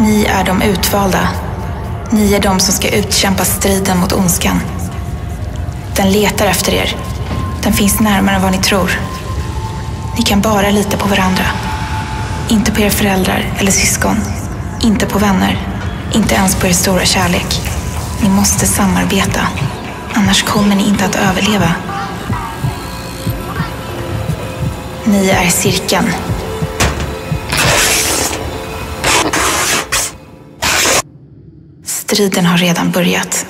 Ni är de utvalda. Ni är de som ska utkämpa striden mot ondskan. Den letar efter er. Den finns närmare än vad ni tror. Ni kan bara lita på varandra. Inte på era föräldrar eller syskon. Inte på vänner. Inte ens på er stora kärlek. Ni måste samarbeta. Annars kommer ni inte att överleva. Ni är cirkeln. Striden har redan börjat.